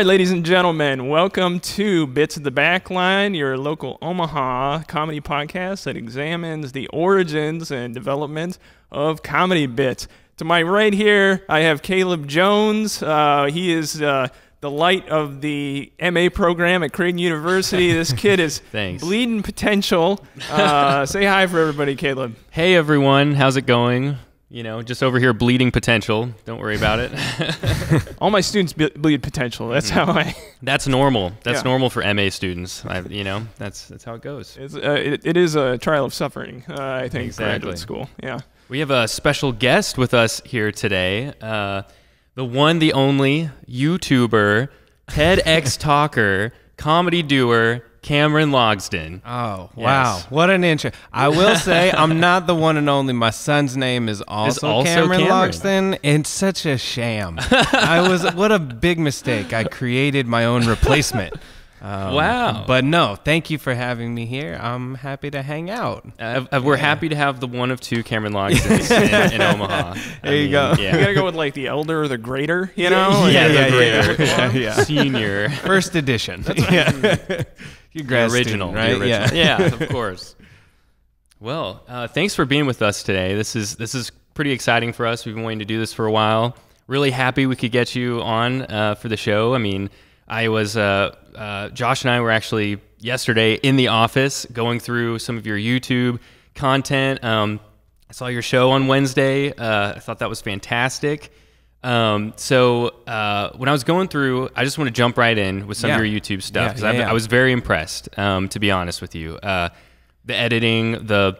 Right, ladies and gentlemen, welcome to Bits of the Backline, your local Omaha comedy podcast that examines the origins and development of comedy bits. To my right here, I have Caleb Jones. Uh, he is uh, the light of the MA program at Creighton University. This kid is bleeding potential. Uh, say hi for everybody, Caleb. Hey everyone, how's it going? You know, just over here bleeding potential. Don't worry about it. All my students bleed potential. That's how I. that's normal. That's Yeah. normal for MA students. I, you know, that's that's how it goes. It's, uh, it, it is a trial of suffering, uh, I think, Exactly. graduate school. Yeah. We have a special guest with us here today. Uh, the one, the only YouTuber, TEDx talker, comedy doer, Cameron Logsdon. Oh, Yes. wow. What an intro. I will say, I'm not the one and only. My son's name is also, also Cameron, Cameron. Logsdon. It's such a sham. I was, what a big mistake. I created my own replacement. Um, Wow. But no, thank you for having me here. I'm happy to hang out. Uh, we're happy to have the one of two Cameron Logsdons in, in Omaha. I There you mean, go. Yeah. We gotta go with like the elder or the greater, you know? yeah, Like, the yeah, greater. yeah, yeah. Senior. First edition. yeah. You The grad original. student, the right? original. Yeah. Yeah, of course. Well, uh, thanks for being with us today. This is this is pretty exciting for us. We've been wanting to do this for a while. Really happy we could get you on uh, for the show. I mean, I was uh, uh, Josh and I were actually yesterday in the office going through some of your YouTube content. Um, I saw your show on Wednesday. Uh, I thought that was fantastic. Um, so uh, when I was going through, I just want to jump right in with some Yeah. of your YouTube stuff because yeah, yeah. I was very impressed. Um, to be honest with you, uh, the editing, the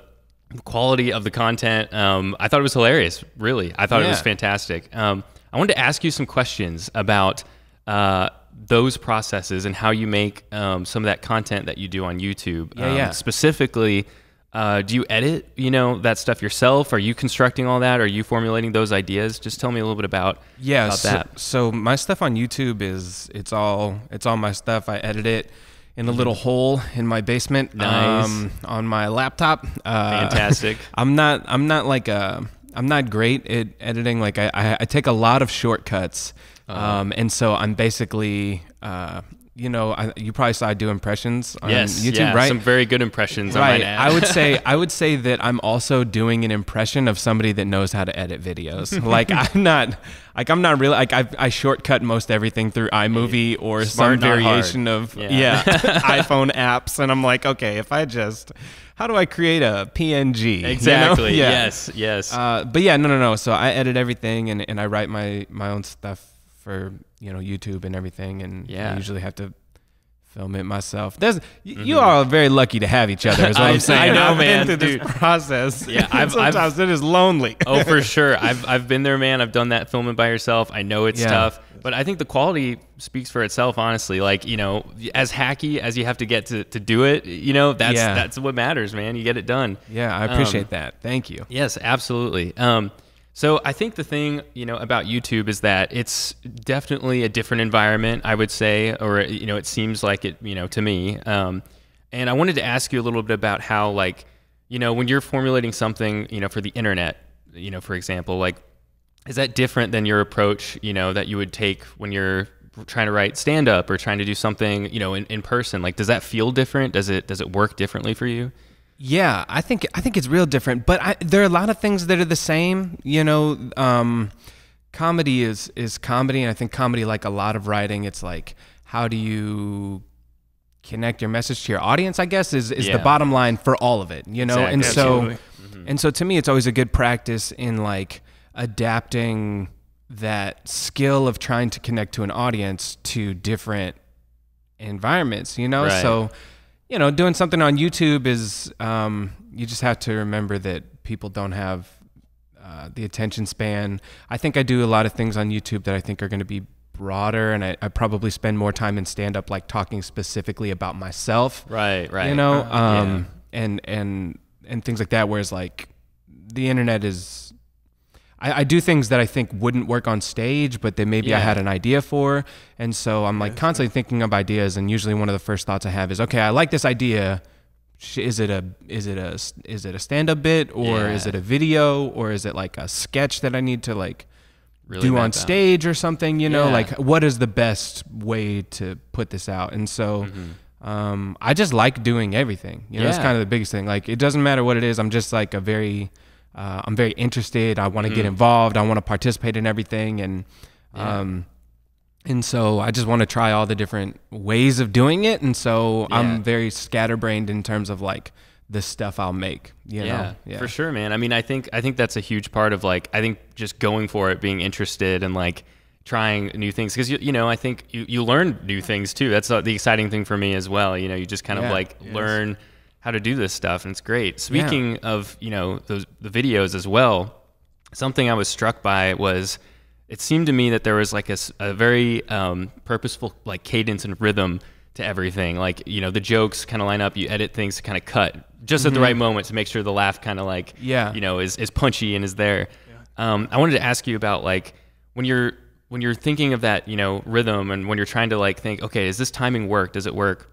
quality of the content, um, I thought it was hilarious. Really, I thought it was fantastic. Um, I wanted to ask you some questions about uh, those processes and how you make um, some of that content that you do on YouTube. Yeah, Um, yeah. Specifically, uh, do you edit, you know, that stuff yourself? Are you constructing all that? Are you formulating those ideas? Just tell me a little bit about yeah about so, that. so my stuff on youtube is it's all it's all my stuff i edit it in a little hole in my basement Nice. um, on my laptop uh, Fantastic. i'm not i'm not like a i'm not great at editing like i i, I take a lot of shortcuts Uh-huh. um, and so i'm basically uh, you know I, you probably saw i do impressions on yes, youtube yeah, right Some very good impressions. I Right. I would say I would say that I'm also doing an impression of somebody that knows how to edit videos. like I'm not like I'm not really like I I shortcut most everything through iMovie or Smart, some not hard. variation of Yeah. yeah, iPhone apps and I'm like, okay, if I just how do I create a PNG? you know? exactly. Yeah. Yes. Yes. Uh, but yeah, no, no, no. So I edit everything and, and I write my my own stuff for you know YouTube and everything, and Yeah. I usually have to film it myself. There's y you all are very lucky to have each other. Is what Mm-hmm. I- I'm saying. I know, I've man, Been through dude. this process. Yeah, I've- I've- it is lonely. oh, for sure. I've I've been there, man. I've done that filming by yourself. I know it's Yeah. tough, but I think the quality speaks for itself. Honestly, like you know, as hacky as you have to get to, to do it, you know, that's Yeah. that's what matters, man. You get it done. yeah, I appreciate that. Thank you. Yes, absolutely. Um, so I think the thing you know about YouTube is that it's definitely a different environment. I would say, or you know, it seems like it. You know, to me. Um, and I wanted to ask you a little bit about how, like, you know, when you're formulating something, you know, for the internet, you know, for example, like, is that different than your approach, you know, that you would take when you're trying to write stand up or trying to do something, you know, in, in person? Like, does that feel different? Does it does it work differently for you? Yeah, I think I think it's real different, but I, there are a lot of things that are the same. You know, um, comedy is is comedy, and I think comedy, like a lot of writing, it's like how do you connect your message to your audience? I guess is is Yeah. the bottom line for all of it. You know, and Exactly. so Absolutely. and so to me, it's always a good practice in like adapting that skill of trying to connect to an audience to different environments. You know, Right. so you know, doing something on YouTube is um, you just have to remember that people don't have uh, the attention span. I think I do a lot of things on YouTube that I think are going to be broader, and I, I probably spend more time in stand up, like talking specifically about myself. Right, right. You know, Uh, yeah. um, and and and things like that. Whereas like the internet is. I, I do things that I think wouldn't work on stage, but that maybe I had an idea for, and so I'm like constantly thinking of ideas. And usually, one of the first thoughts I have is, okay, I like this idea. Is it a is it a is it a stand up bit or Yeah. is it a video or is it like a sketch that I need to like really do on out. stage or something. You know, Yeah. like what is the best way to put this out? And so. Um, I just like doing everything. You know, that's Mm-hmm. Kind of the biggest thing. Like, it doesn't matter what it is. I'm just like a very, uh, I'm very interested. I want to Mm-hmm. get involved. I want to participate in everything, and um, and so I just want to try all the different ways of doing it. And so Yeah. I'm very scatterbrained in terms of like the stuff I'll make. You yeah, know, for sure, man. I mean, I think I think that's a huge part of like I think just going for it, being interested, and like trying new things because you you know I think you, you learn new things too. That's uh, the exciting thing for me as well. You know, you just kind of Yeah. like learn how to do this stuff, and it's great. Speaking of you know those the videos as well, something I was struck by was it seemed to me that there was like a very um, purposeful like cadence and rhythm to everything. Like you know the jokes kind of line up. You edit things to kind of cut just at the right moment to make sure the laugh kind of like Mm-hmm. Yeah. you know is, is punchy and is there. Um, I wanted to ask you about like when you're when you're thinking of that you know rhythm and when you're trying to like think okay is this timing work does it work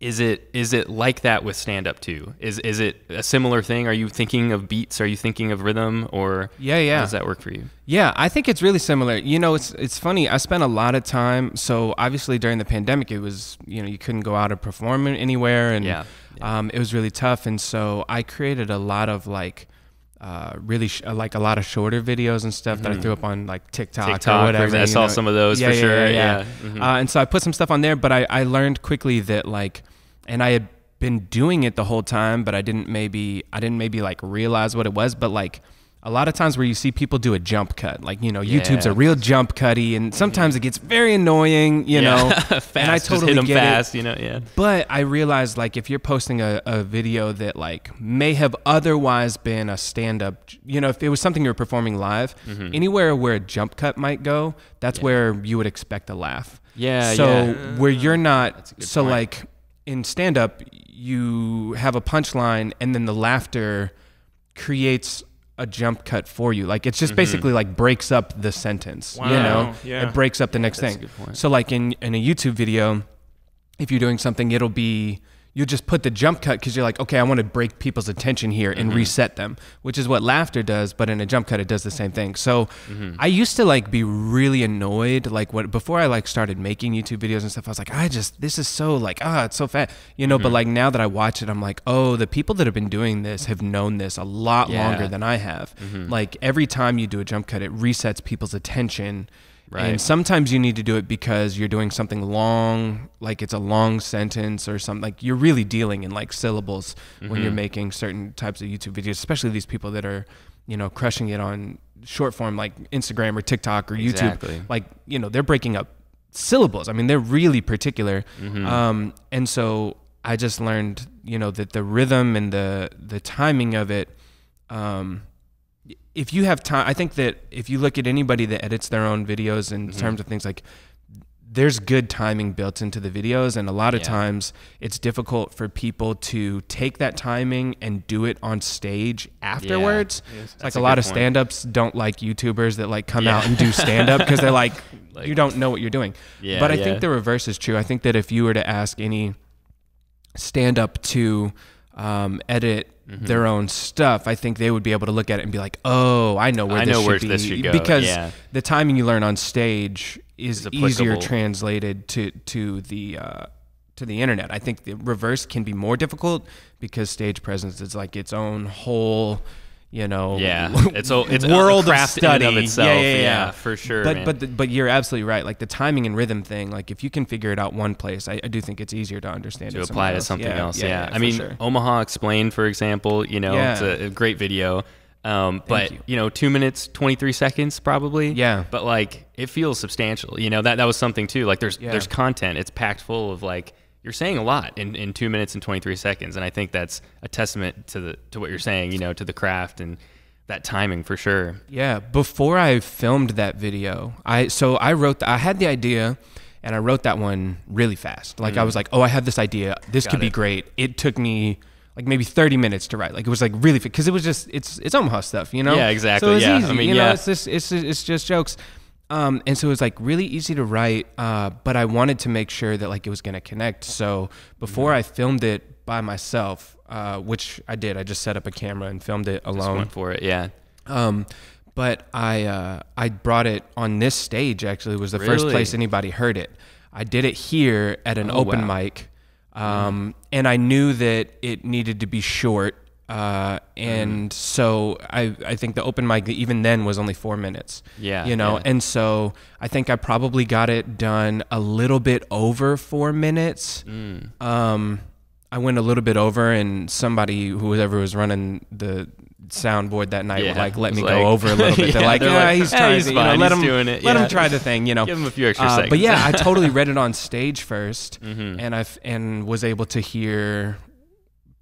is it is it like that with stand up too is is it a similar thing are you thinking of beats are you thinking of rhythm or Yeah, yeah. how does that work for you Yeah, I think it's really similar. You know, it's it's funny. I spent a lot of time. So obviously during the pandemic, it was you know you couldn't go out or perform anywhere, and Yeah, Um, it was really tough. And so I created a lot of like. Uh, really sh- like a lot of shorter videos and stuff that I threw up on like TikTok, Mm-hmm. TikTok, or whatever. I you saw know. some of those for sure, yeah. Mhm. Uh, and so I put some stuff on there, but I, I learned quickly that like, and I had been doing it the whole time, but I didn't maybe I didn't maybe like realize what it was. But like a lot of times where you see people do a jump cut, like you know YouTube's a real jump cutty, and sometimes it gets very annoying, you know. fast, and I just totally hit them get it. fast you know yeah But I realized like if you're posting a, a video that like may have otherwise been a stand up, you know, if it was something you were performing live, Mm-hmm. anywhere where a jump cut might go, that's where you would expect a laugh. Yeah, So yeah. where you're not, so point. like in stand up, you have a punchline and then the laughter creates a jump cut for you. Like it's just Mm-hmm. basically like breaks up the sentence. You know, yeah. it breaks up the next that's a thing. good point. So like in in a YouTube video, if you're doing something, it'll be you just put the jump cut because you're like, okay, I want to break people's attention here and Mm-hmm. reset them, which is what laughter does. But in a jump cut, it does the same thing. So Mm-hmm. I used to like be really annoyed, like what before I like started making YouTube videos and stuff. I was like, I just this is so like ah, it's so fat, you know. But Mm-hmm. like now that I watch it, I'm like, oh, the people that have been doing this have known this a lot Yeah. longer than I have. Mm-hmm. Like every time you do a jump cut, it resets people's attention. Right. And sometimes you need to do it because you're doing something long, like it's a long sentence or something. Like you're really dealing in like syllables when you're making certain types of YouTube videos, especially these people that are, you know, crushing it on short form like Instagram or TikTok or Exactly. YouTube. Like, you know, they're breaking up syllables. I mean, they're really particular. Um, and so I just learned, you know, that the rhythm and the the timing of it. Um, if you have time, I think that if you look at anybody that edits their own videos in Mm-hmm. terms of things like there's good timing built into the videos and a lot of Yeah. times it's difficult for people to take that timing and do it on stage afterwards Yes. It's like a, a lot of point. stand-ups don't like youtubers that like come Yeah. out and do stand-up because they're like, Like- you don't know what you're doing Yeah, but i yeah. think the reverse is true i think that if you were to ask any stand-up to um, edit Mm-hmm. their own stuff, I think they would be able to look at it and be like, "Oh, I know where I this know should where be," this should go, because yeah. the timing you learn on stage is easier translated to to the uh, to the internet. I think the reverse can be more difficult because stage presence is like its own whole, you know, Yeah, it's a it's world a craft of study of itself. Yeah, yeah, yeah. for sure. But man. but the, but you're absolutely right. Like the timing and rhythm thing. Like if you can figure it out one place, I, I do think it's easier to understand to apply to something Yeah, else. Yeah, I mean, sure. Omaha Explained, for example, you know, it's a, a great video. Um, but you. you. know, two minutes twenty three seconds probably. Yeah. But like, it feels substantial. You know, that that was something too. Like, there's Yeah. there's content. It's packed full of like you're saying a lot in, in two minutes and twenty three seconds, and I think that's a testament to the to what you're saying. You know, to the craft and that timing for sure. Yeah, before I filmed that video, I so I wrote I had the idea and I wrote that one really fast. Like I was like, "Oh, I have this idea. This Mm. Got could be great." It took me like maybe 30 minutes to write. Like it was like really because it was just it's it's Omaha stuff, you know? Yeah, exactly. So it Yeah. I mean, you know, yeah. it's just it's it's just jokes. Um, and so it was like really easy to write, uh, but I wanted to make sure that like it was gonna connect. So before Mm-hmm. I filmed it by myself, uh, which I did, I just set up a camera and filmed it Just alone. went for it. Yeah. Um, but I uh, I brought it on this stage. Actually, it was the first place anybody heard it. I did it here at an Oh, open wow. mic, um, and I knew that it needed to be short. Uh, and so I, I think the open mic even then was only four minutes. Yeah, you know, yeah. and so I think I probably got it done a little bit over four minutes. Mm. Um, I went a little bit over, and somebody, whoever was running the soundboard that night, would like let me like- go over a little bit. They're Yeah, like, they're yeah, like, he's "Eh, trying he's to, you know, let he's him doing it, let yeah." him try the thing, you know. Give him a few extra Uh, seconds. But yeah, I totally read it on stage 1st Mm-hmm. and I and was able to hear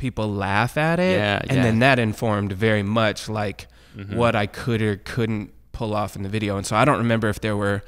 people laugh at it, Yeah, and yeah. Mm-hmm. then that informed very much like what I could or couldn't pull off in the video. And so I don't remember if there were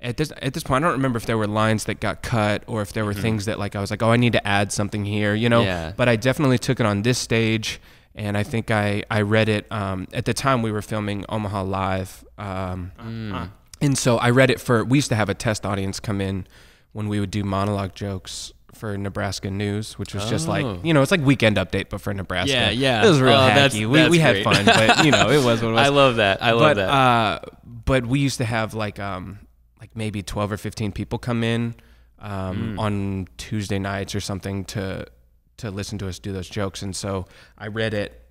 at this at this point I don't remember if there were lines that got cut or if there were things that like I was like, oh, I need to add something here, you know. Mm-hmm. Yeah. But I definitely took it on this stage. And I think I, I read it um, at the time we were filming Omaha Live. Um, Mm. and so I read it for, we used to have a test audience come in when we would do monologue jokes for Nebraska News, which was just Oh. like, you know, it's like weekend update, but for Nebraska. Yeah, yeah. It was real Oh, that's- hacky. we that's we had fun, but, you know, it was what it was. I love that. I love but, that. Uh, but we used to have like, um, like maybe 12 or 15 people come in Mm. um, on Tuesday nights or something to, to listen to us do those jokes. And so I read it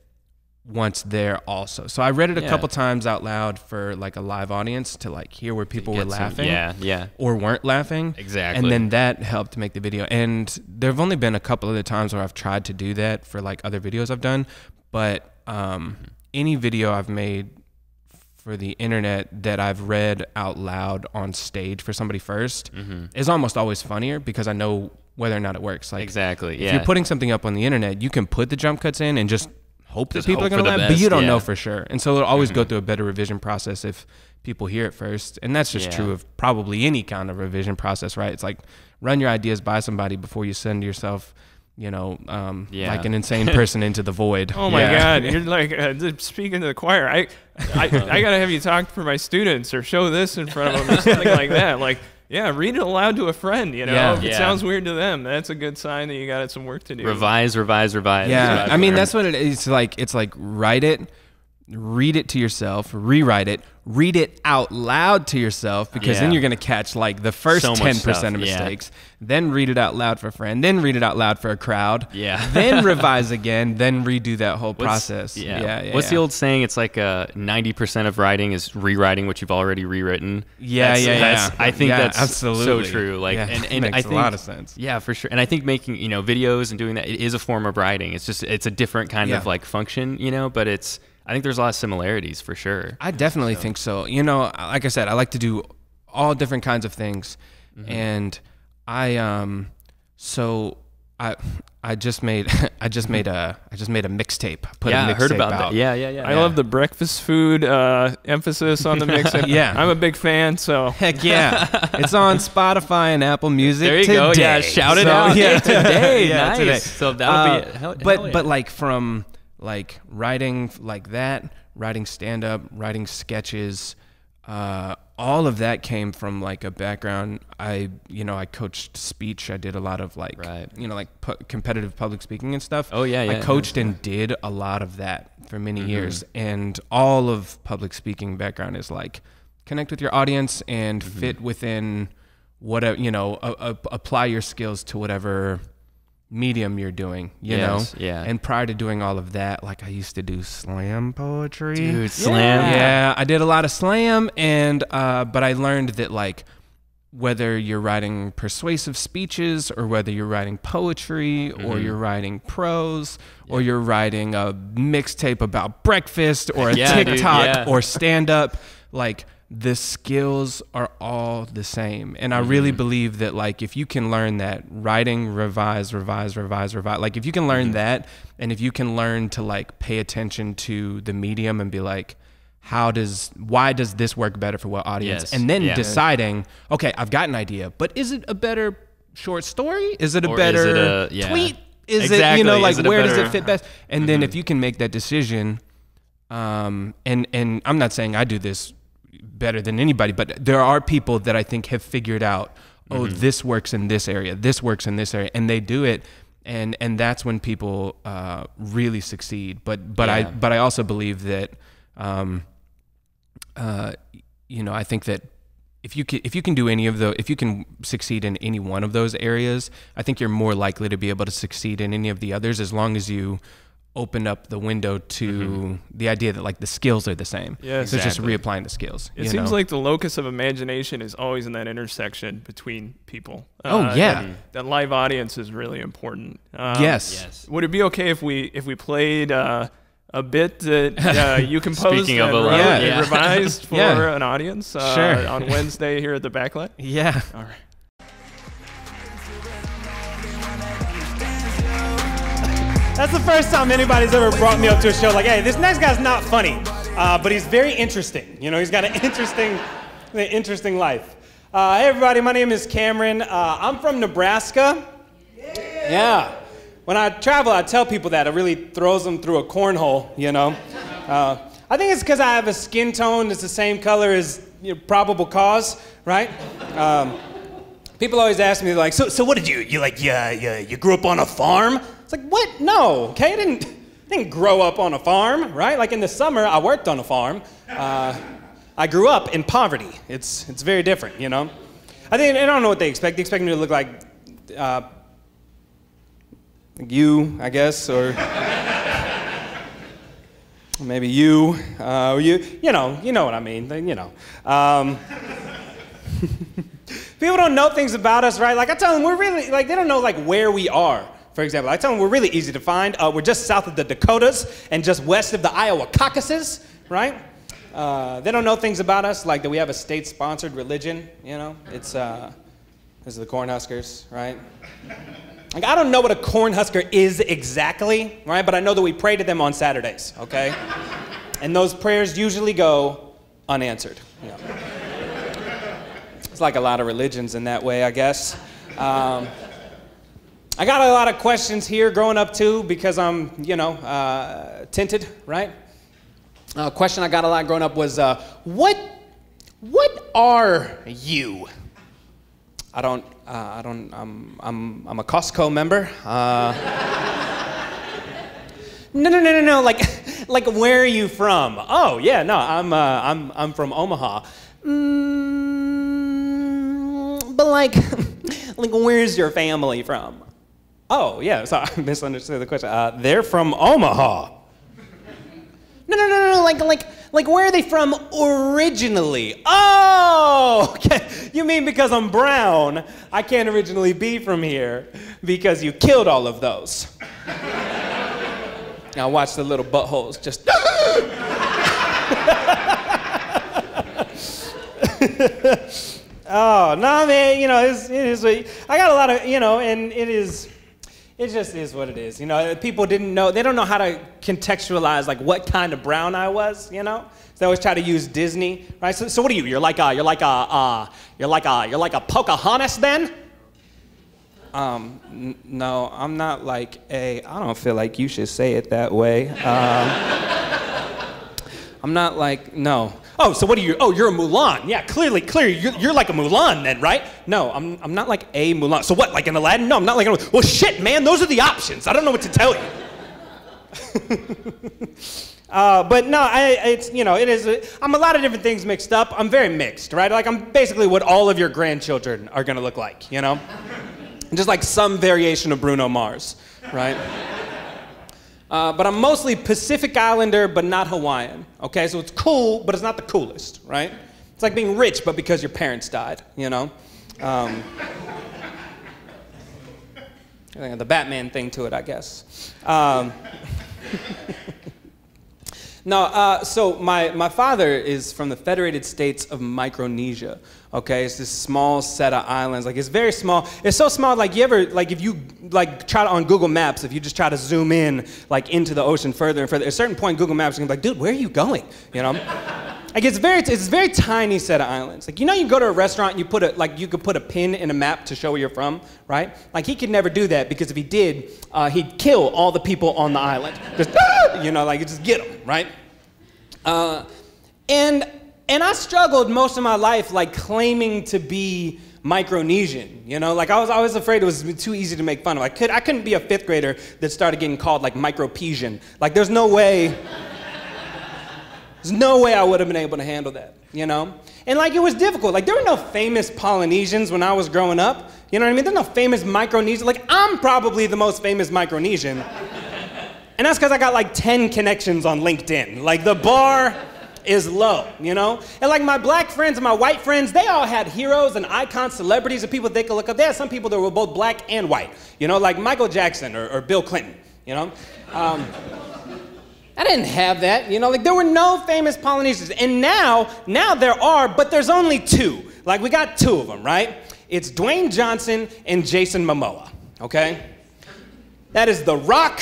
once there also. So I read it a Yeah. couple times out loud for like a live audience to like hear where people were Get some- laughing yeah, yeah. or weren't laughing. Exactly. And then that helped make the video. And there have only been a couple other times where I've tried to do that for like other videos I've done, but um, any video I've made for the internet that I've read out loud on stage for somebody 1st is almost always funnier because I know whether or not it works. Like Exactly. if you're putting something up on the internet, you can put the jump cuts in and just hope that Just people hope are going to the laugh, but you don't know for sure. And so it'll always go through a better revision process if people hear it first. And that's just Yeah. true of probably any kind of revision process, right? It's like run your ideas by somebody before you send yourself, you know, um, Yeah. like an insane person into the void. Oh my Yeah. God! You're like uh, speaking to the choir. I, I, I gotta have you talk for my students or show this in front of them or something like that. Like, yeah, read it aloud to a friend. You know, Yeah. if it Yeah. sounds weird to them, that's a good sign that you got some work to do. revise, revise, revise. Yeah, That's I mean what that's what it is. It's like it's like write it, read it to yourself, rewrite it, read it out loud to yourself because then you're gonna catch like the first So ten percent stuff, of yeah. mistakes. Then read it out loud for a friend. Then read it out loud for a crowd. Yeah. then revise again. Then redo that whole What's- process. Yeah. yeah, yeah. What's the old saying? It's like uh, 90% of writing is rewriting what you've already rewritten. Yeah, That's- yeah, that's- yeah. I think Yeah, that's absolutely. so true. Like, Yeah, and, and makes I a think lot of sense. Yeah, for sure. And I think making you know videos and doing that it is a form of writing. It's just it's a different kind of like function, you know. But it's I think there's a lot of similarities for sure. I definitely think so. You know, like I said, I like to do all different kinds of things, Mm-hmm. and I um, so I I just made I just made a I just made a mixtape. Put yeah, I heard about out. that. Yeah, yeah, yeah. I love the breakfast food uh, emphasis on the mix. Yeah. I'm a big fan. So Heck yeah! it's on Spotify and Apple Music. There you today. go. Yeah, shout it So, out. Yeah, today. yeah, nice. today. So that'll Uh, be hell, but hell yeah. but like from like writing like that, writing stand up, writing sketches, uh, all of that came from like a background. I you know I coached speech. I did a lot of like Right. you know like pu- competitive public speaking and stuff. Oh, yeah, yeah I yeah, coached and did a lot of that for many years, and all of public speaking background is like connect with your audience and fit within whatever you know a, a, apply your skills to whatever medium you're doing you Yes, know yeah. and prior to doing all of that like i used to do slam poetry Dude, slam. yeah i did a lot of slam and uh, but i learned that like whether you're writing persuasive speeches or whether you're writing poetry or Mm-hmm. you're writing prose or you're writing a mixtape about breakfast or a Yeah, dude, tiktok yeah. or stand up like the skills are all the same and i really Mm-hmm. believe that like if you can learn that writing revise revise revise revise like if you can Mm-hmm. learn that and if you can learn to like pay attention to the medium and be like how does why does this work better for what audience Yes, and then yeah. deciding okay i've got an idea but is it a better short story is it a Or is better it a- yeah. tweet is it you know like where does it fit best and then if you can make that decision um and and i'm not saying i do this better than anybody but there are people that i think have figured out oh this works in this area this works in this area and they do it and and that's when people uh really succeed. But but i but i also believe that um uh, you know, I think that if you can, if you can do any of the, if you can succeed in any one of those areas, I think you're more likely to be able to succeed in any of the others as long as you open up the window to the idea that like the skills are the same. Yeah, so it's just exactly. reapplying the skills. It you seems know? like the locus of imagination is always in that intersection between people. Oh, Uh, yeah. that, that live audience is really important. Um, yes. Yes. Would it be okay if we if we played uh, a bit that uh, you composed Speaking of and a wrote lot, and yeah. revised for Yeah. an audience uh, Sure. on Wednesday here at the Backline? Yeah. All right. That's the first time anybody's ever brought me up to a show like, hey, this next guy's not funny, uh, but he's very interesting. You know, he's got an interesting, an interesting life. Uh, hey, everybody, my name is Cameron. Uh, I'm from Nebraska. Yeah. When I travel, I tell people that. It really throws them through a cornhole, you know. Uh, I think it's because I have a skin tone that's the same color as your probable cause, right? Um, People always ask me like, so, so what did you, you like, yeah, yeah, you grew up on a farm? Like, what? No, okay, I didn't, I didn't grow up on a farm, right? Like in the summer, I worked on a farm. Uh, I grew up in poverty. It's, it's very different, you know? I think, I don't know what they expect. They expect me to look like, uh, you, I guess, or maybe you, uh, or you, you know, you know what I mean, you know. Um, People don't know things about us, right? Like I tell them, we're really like they don't know like where we are. For example, I tell them we're really easy to find. Uh, we're just south of the Dakotas and just west of the Iowa Caucasus, right? Uh, they don't know things about us, like that we have a state-sponsored religion. You know, it's uh, this is the Cornhuskers, right? Like I don't know what a Cornhusker is exactly, right? But I know that we pray to them on Saturdays, okay? and those prayers usually go unanswered. You know. It's like a lot of religions in that way, I guess. Um, I got a lot of questions here growing up too because I'm, you know, uh, tinted, right? A question I got a lot growing up was, uh, what, what are you? I don't, uh, I don't, I'm, I'm, I'm a Costco member. Uh, no, no, no, no, no. Like, like, where are you from? Oh, yeah, no, I'm, uh, I'm, I'm from Omaha. Mm, but like, like, where's your family from? Oh, yeah. So I misunderstood the question. Uh, they're from Omaha. No, no, no, no. Like, like, like, where are they from originally? Oh, okay. You mean because I'm brown, I can't originally be from here because you killed all of those. now watch the little buttholes just. oh no, man! You know, it's, it is. I got a lot of you know, and it is. It just is what it is. You know, people didn't know. They don't know how to contextualize like what kind of brown I was. You know, so they always try to use Disney, right? So, so what are you? You're like a, you're like a, uh, you're like a, you're like a Pocahontas then? Um, no, I'm not like a. I don't feel like you should say it that way. Um, I'm not like no. Oh, so what are you? Oh, you're a Mulan. Yeah, clearly, clearly, you're, you're like a Mulan then, right? No, I'm, I'm not like a Mulan. So what? Like an Aladdin? No, I'm not like an. Well, shit, man. Those are the options. I don't know what to tell you. Uh, but no, I, it's you know, it is. I'm a lot of different things mixed up. I'm very mixed, right? Like I'm basically what all of your grandchildren are gonna look like, you know, just like some variation of Bruno Mars, right? Uh, but I'm mostly Pacific Islander, but not Hawaiian. Okay, so it's cool, but it's not the coolest, right? It's like being rich, but because your parents died, you know. Um, the Batman thing to it, I guess. Um, no, uh, so my, my father is from the Federated States of Micronesia. Okay, it's this small set of islands. Like it's very small. It's so small. Like you ever like if you like try to on Google Maps, if you just try to zoom in like into the ocean further and further, at a certain point, Google Maps is gonna be like, dude, where are you going? You know. Like it's very, it's a very tiny set of islands. Like you know, you go to a restaurant, and you put a like you could put a pin in a map to show where you're from, right? Like he could never do that because if he did, uh, he'd kill all the people on the island. Just you know, like just get them, right? Uh, and and I struggled most of my life like claiming to be Micronesian, you know, like I was always afraid it was too easy to make fun of. I could I couldn't be a fifth grader that started getting called like Micropesian. Like there's no way. There's no way I would have been able to handle that, you know? And like it was difficult. Like there were no famous Polynesians when I was growing up. You know what I mean? There's no famous Micronesian. Like I'm probably the most famous Micronesian. and that's because I got like 10 connections on LinkedIn. Like the bar is low, you know? And like my black friends and my white friends, they all had heroes and icons, celebrities, and people they could look up. They had some people that were both black and white, you know, like Michael Jackson or, or Bill Clinton, you know? Um, I didn't have that, you know, like there were no famous Polynesians. And now, now there are, but there's only two. Like we got two of them, right? It's Dwayne Johnson and Jason Momoa, okay? That is The Rock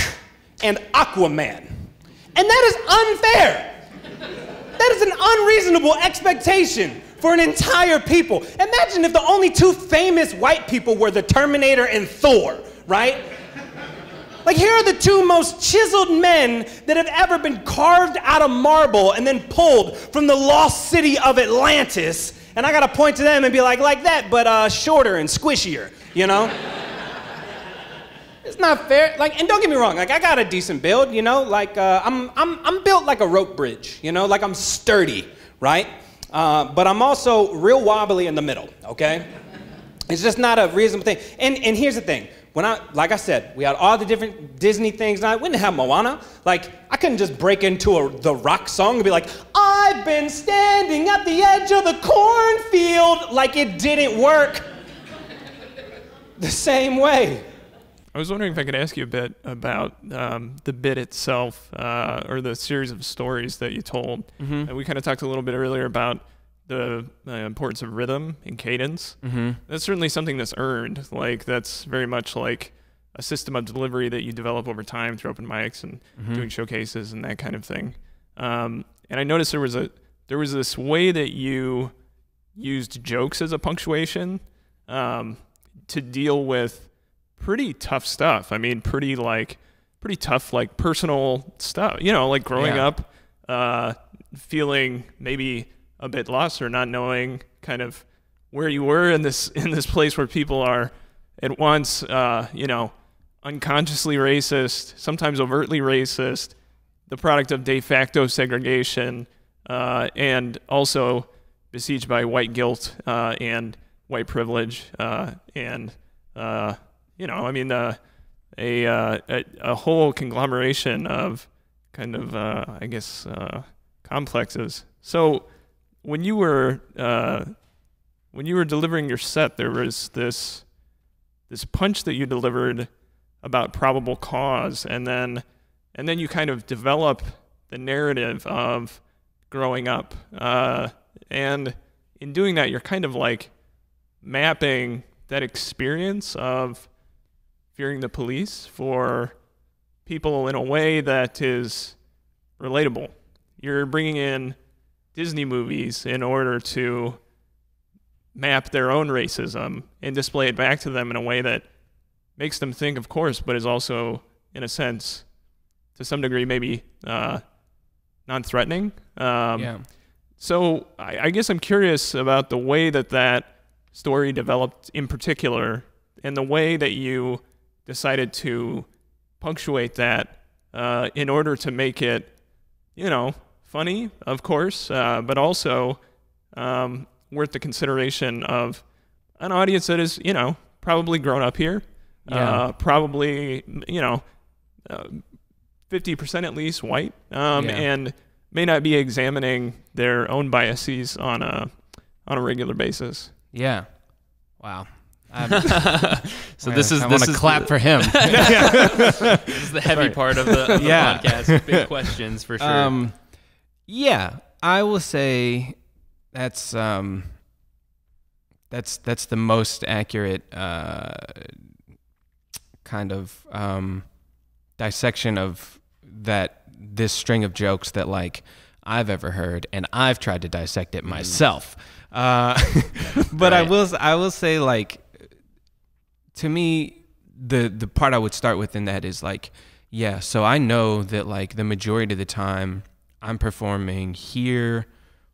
and Aquaman. And that is unfair. That is an unreasonable expectation for an entire people. Imagine if the only two famous white people were the Terminator and Thor, right? Like, here are the two most chiseled men that have ever been carved out of marble and then pulled from the lost city of Atlantis. And I gotta point to them and be like, like that, but uh, shorter and squishier, you know? It's not fair. Like, and don't get me wrong, like, I got a decent build, you know? Like, uh, I'm, I'm, I'm built like a rope bridge, you know? Like, I'm sturdy, right? Uh, but I'm also real wobbly in the middle, okay? It's just not a reasonable thing. And, and here's the thing when I, like I said, we had all the different Disney things. Now, we didn't have Moana. Like, I couldn't just break into a, the rock song and be like, I've been standing at the edge of the cornfield. Like, it didn't work the same way. I was wondering if I could ask you a bit about um, the bit itself, uh, or the series of stories that you told. Mm-hmm. And we kind of talked a little bit earlier about the uh, importance of rhythm and cadence. Mm-hmm. That's certainly something that's earned. Like that's very much like a system of delivery that you develop over time through open mics and Mm-hmm. doing showcases and that kind of thing. Um, and I noticed there was a there was this way that you used jokes as a punctuation um, to deal with pretty tough stuff. I mean, pretty like pretty tough like personal stuff. You know, like growing Yeah. up, uh, feeling maybe a bit lost or not knowing kind of where you were in this in this place where people are at once, uh, you know, unconsciously racist, sometimes overtly racist, the product of de facto segregation, uh, and also besieged by white guilt uh, and white privilege, uh, and uh, you know, I mean, uh, a, uh, a a whole conglomeration of kind of, uh, I guess, uh, complexes. So when you were uh, when you were delivering your set, there was this this punch that you delivered about probable cause, and then and then you kind of develop the narrative of growing up, uh, and in doing that, you're kind of like mapping that experience of fearing the police for people in a way that is relatable. You're bringing in Disney movies in order to map their own racism and display it back to them in a way that makes them think, of course, but is also, in a sense, to some degree, maybe uh, non-threatening. Um, yeah. So I, I guess I'm curious about the way that that story developed in particular, and the way that you decided to punctuate that uh, in order to make it, you know, funny, of course, uh, but also um, worth the consideration of an audience that is, you know, probably grown up here, Yeah. uh, probably, you know, uh, 50% at least white, um, Yeah. and may not be examining their own biases on a on a regular basis. Yeah. Wow. I'm, So this is I this want to is clap the, for him. this is the heavy part of the, of the Yeah. podcast. Big questions for sure. Um, yeah, I will say that's um, that's that's the most accurate uh, kind of um, dissection of that this string of jokes that like I've ever heard, and I've tried to dissect it myself. Uh, but I will I will say like to me the the part I would start with in that is like yeah so I know that like the majority of the time I'm performing here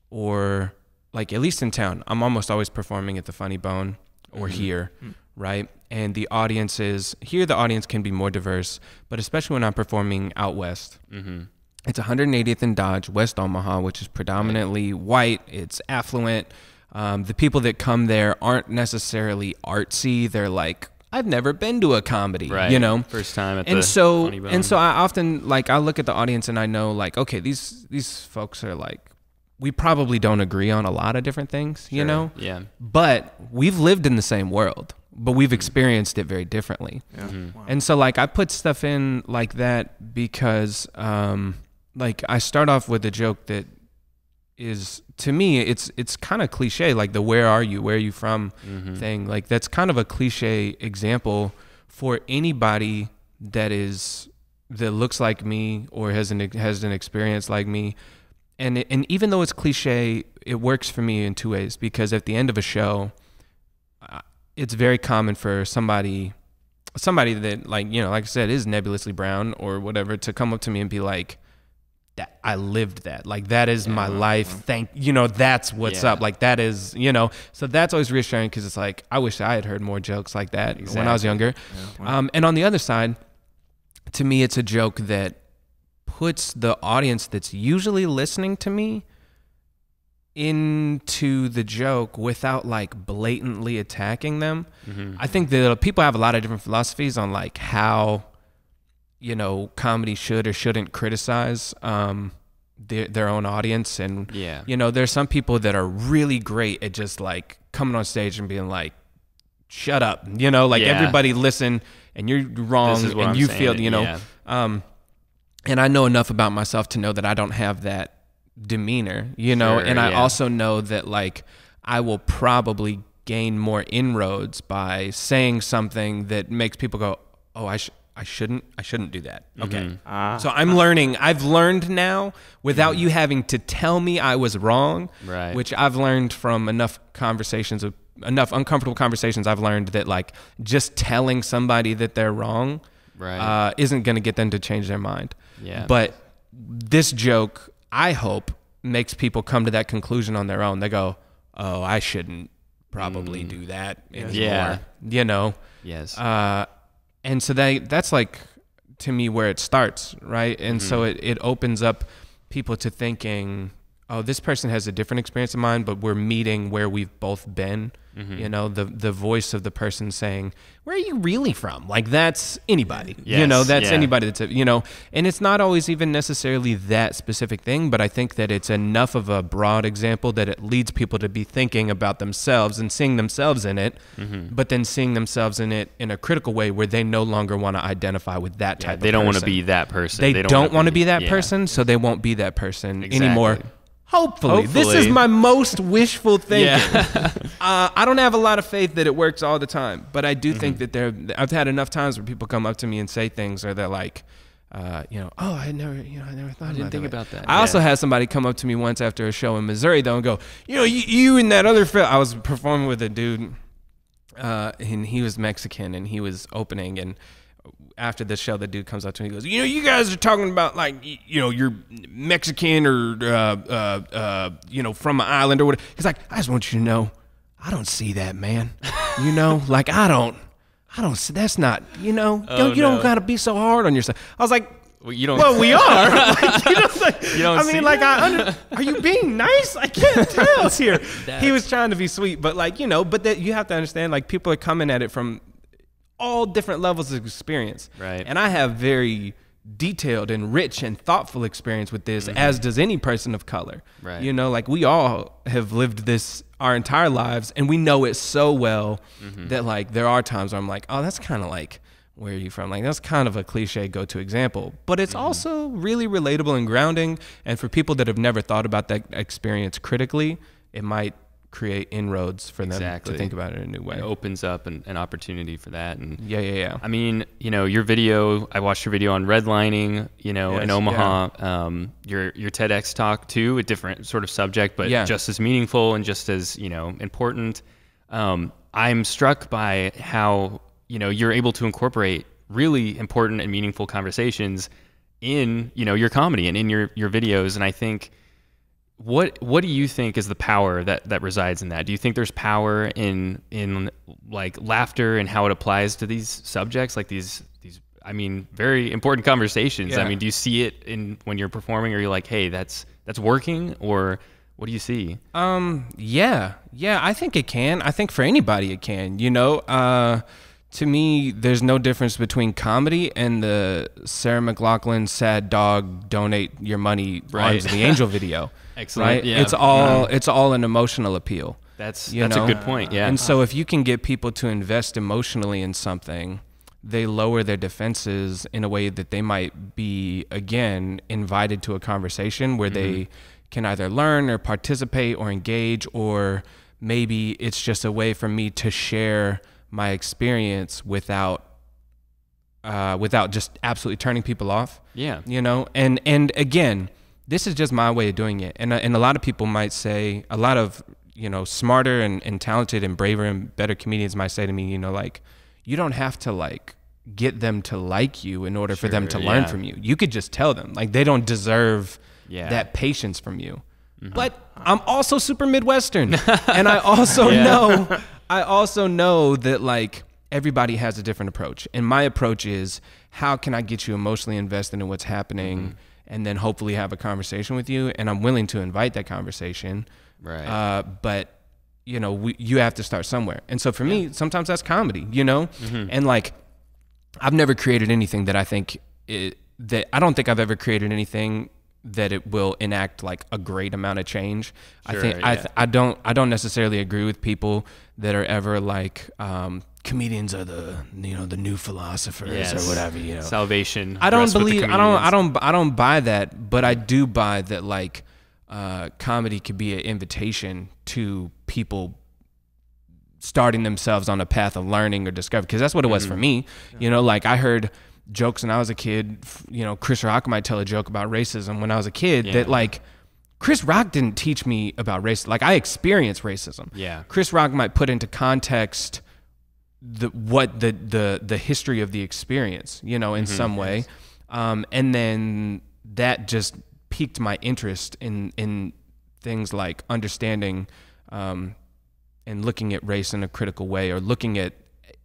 or like at least in town I'm almost always performing at the Funny Bone or here right and the audiences here the audience can be more diverse but especially when I'm performing out west mm-hmm. It's 180th and Dodge, West Omaha, which is predominantly white. It's affluent. Um, the people that come there aren't necessarily artsy. They're like, I've never been to a comedy, Right. you know. First time at and the so Funny Bone. and so I often like I look at the audience and I know like okay these these folks are like we probably don't agree on a lot of different things, you know. Yeah. But we've lived in the same world, but we've experienced it very differently. Mm-hmm. And so like I put stuff in like that because um like I start off with a joke that is to me it's it's kind of cliche like the where are you where are you from Mm-hmm. thing like that's kind of a cliche example for anybody that is that looks like me or has an has an experience like me and it, and even though it's cliche it works for me in two ways because at the end of a show it's very common for somebody somebody that like you know like I said is nebulously brown or whatever to come up to me and be like that I lived that. Like that is my life. Thank you know that's what's Yeah. up like that is you know so that's always reassuring because it's like I wish I had heard more jokes like that when I was Exactly. younger. Um, and on the other side to me it's a joke that puts the audience that's usually listening to me into the joke without like blatantly attacking them. I think that people have a lot of different philosophies on like how you know comedy should or shouldn't criticize um their their own audience and Yeah. you know there's some people that are really great at just like coming on stage and being like shut up you know like Yeah. everybody listen and you're wrong This is what and I'm you feel you know yeah. um and I know enough about myself to know that I don't have that demeanor, you know, Sure, and I yeah. also know that like I will probably gain more inroads by saying something that makes people go, "Oh, I sh- I shouldn't I shouldn't do that." Okay. Ah. So I'm learning. I've learned now without you having to tell me I was wrong, Right. which I've learned from enough conversations of enough uncomfortable conversations I've learned that like just telling somebody that they're wrong Right. uh, isn't going to get them to change their mind. Yeah. But this joke, I hope, makes people come to that conclusion on their own. They go, "Oh, I shouldn't probably do that anymore." Mm. Yeah. You know. Yes. Uh, and so that that's like to me where it starts, right? And so Mm-hmm. it, it opens up people to thinking, oh, this person has a different experience of mine, but we're meeting where we've both been. Mm-hmm. You know, the the voice of the person saying, "Where are you really from?" Like that's anybody. you know, that's yeah. anybody that's a, you know, and it's not always even necessarily that specific thing, but I think that it's enough of a broad example that it leads people to be thinking about themselves and seeing themselves in it, Mm-hmm. but then seeing themselves in it in a critical way where they no longer want to identify with that type. Yeah, they don't want to be that person. They, don't, want to be that yeah. person, so they won't be that person Exactly. anymore. Hopefully. this is my most wishful thinking. Yeah. uh, I don't have a lot of faith that it works all the time, but I do Mm-hmm. think that there. I've had enough times where people come up to me and say things, or they're like, uh, you know, oh, I never, you know, I never thought. I didn't think that. about that. I also had somebody come up to me once after a show in Missouri, though, and go, you know, you, you and that other film. I was performing with a dude, uh, and he was Mexican, and he was opening, and after the show, the dude comes up to me and goes, "You know, you guys are talking about like, you know, you're Mexican or uh, uh, uh, you know, from an island or whatever." He's like, "I just want you to know, I don't see that, man. You know, like I don't, I don't. see That's not, you know, Oh, don't, you don't gotta be so hard on yourself." I was like. Well, you don't. Well, we are. Like, you know, like, You don't I mean, like, I under, are you being nice? I can't tell here. he was trying to be sweet, but like, you know, but that you have to understand, like, people are coming at it from all different levels of experience. Right. And I have very detailed and rich and thoughtful experience with this, as does any person of color. Mm-hmm. Right. You know, like we all have lived this our entire lives and we know it so well Mm-hmm. that like there are times where I'm like, oh, that's kind of like where are you from? Like that's kind of a cliche go-to example, but Mm-hmm. it's also really relatable and grounding. And for people that have never thought about that experience critically, it might create inroads for them Exactly. to think about it in a new way. It opens up an, an opportunity for that. And Yeah, yeah, yeah. I mean, you know, your video. I watched your video on redlining. You know, in Yes, Omaha. Um, your your TEDx talk too, a different sort of subject, but Yeah. just as meaningful and just as you know important. Um, I'm struck by how you know you're able to incorporate really important and meaningful conversations in you know your comedy and in your your videos, and I think. What what do you think is the power that, that resides in that? Do you think there's power in in like laughter and how it applies to these subjects, like these these I mean, very important conversations. I mean, do you see it in when you're performing, or you're like, hey, that's that's working, or what do you see? Um, yeah, yeah, I think it can. I think for anybody it can. You know, uh, to me, there's no difference between comedy and the Sarah McLachlan "Sad Dog" donate your money Right. the Angel video. Excellent, Right? yeah. It's all it's all an emotional appeal. That's You that's know? a good point. Yeah. And so if you can get people to invest emotionally in something, they lower their defenses in a way that they might be again invited to a conversation where they mm-hmm. can either learn or participate or engage or maybe it's just a way for me to share my experience without uh, without just absolutely turning people off. Yeah. you know and and again this is just my way of doing it. And and a lot of people might say a lot of you know smarter and, and talented and braver and better comedians might say to me you know like you don't have to like get them to like you in order for them to Sure, learn from you. You could just tell them. Like they don't deserve Yeah. That patience from you. But i'm also super midwestern and i also Yeah. know i also know that like everybody has a different approach and my approach is how can i get you emotionally invested in what's happening Mm-hmm. and then hopefully have a conversation with you and i'm willing to invite that conversation Right. uh, but you know we, you have to start somewhere and so for me sometimes that's comedy you know Mm-hmm. and like i've never created anything that i think it, that i don't think i've ever created anything that it will enact like a great amount of change i Sure, think I, th- I don't i don't necessarily agree with people that are ever like um, comedians are the you know the new philosophers Yes. or whatever you know Salvation. I don't rests with the believe I don't I don't I don't buy that, but I do buy that like uh, comedy could be an invitation to people starting themselves on a path of learning or discovery because that's what it was for me. You know, like I heard jokes when I was a kid. You know, Chris Rock might tell a joke about racism when I was a kid that Yeah. like. Chris Rock didn't teach me about race. Like I experienced racism. Yeah. Chris Rock might put into context the what the the the history of the experience, you know, in Mm-hmm. some way, um, and then that just piqued my interest in in things like understanding um, and looking at race in a critical way, or looking at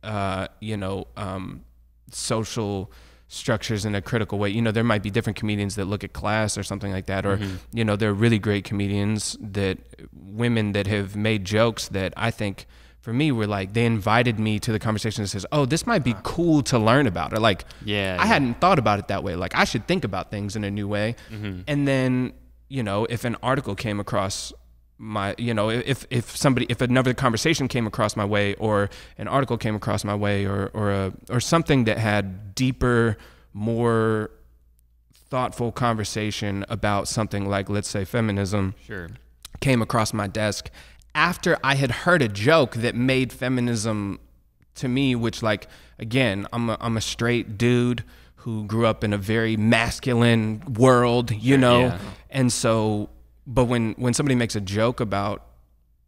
uh, you know um, social structures in a critical way. You know, there might be different comedians that look at class or something like that, or mm-hmm. you know, there are really great comedians that women that have made jokes that I think for me were like they invited me to the conversation that says, "Oh, this might be uh-huh. cool to learn about," or like, Yeah, I yeah. hadn't thought about it that way. Like, I should think about things in a new way." Mm-hmm. And then you know, if an article came across my you know if if somebody if another conversation came across my way or an article came across my way or or a or something that had deeper more thoughtful conversation about something like let's say feminism Sure. came across my desk after I had heard a joke that made feminism to me, which like again, I'm a, I'm a straight dude who grew up in a very masculine world, you know, yeah. and so, but when when somebody makes a joke about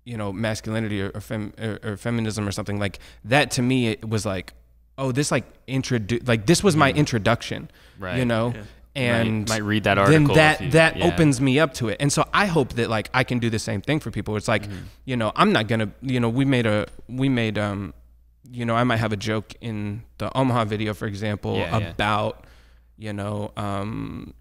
you know masculinity or or, fem, or, or feminism or something like that, to me it was like, oh, this like introduce like this was my introduction, Mm. Right, You know. yeah. And might read that article Then that you- that yeah. opens me up to it. And so I hope that like I can do the same thing for people. It's like, Mm-hmm. you know, I'm not gonna, you know, we made a, we made, um, you know, I might have a joke in the Omaha video, for example, yeah. about, you know, um,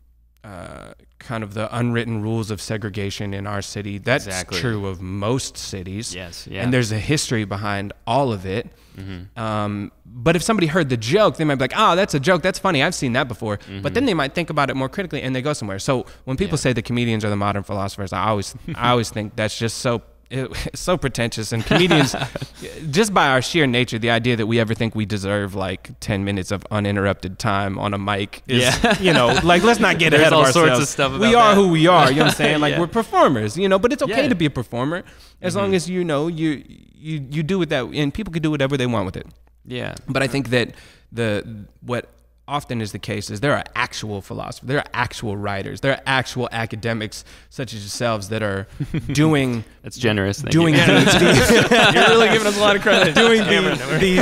uh, kind of the unwritten rules of segregation in our city. That's Exactly. true of most cities. Yes, yeah. And there's a history behind all of it. Mm-hmm. Um, but if somebody heard the joke, they might be like, "Oh, that's a joke. That's funny. I've seen that before." Mm-hmm. But then they might think about it more critically, and they go somewhere. So when people say the comedians are the modern philosophers, I always, I always think that's just so. It's so pretentious and comedians just by our sheer nature the idea that we ever think we deserve like 10 minutes of uninterrupted time on a mic is Yeah. you know like let's not get There's ahead of all ourselves sorts of stuff we are that. who we are you know what i'm saying like Yeah. we're performers you know but it's okay Yeah. Mm-hmm. to be a performer as long as you know you you you do with that and people can do whatever they want with it Yeah. but I think that the what often is the case is there are actual philosophers, there are actual writers, there are actual academics such as yourselves that are doing That's generous. Doing you. the, the- You're really giving us a lot of credit. doing the, the,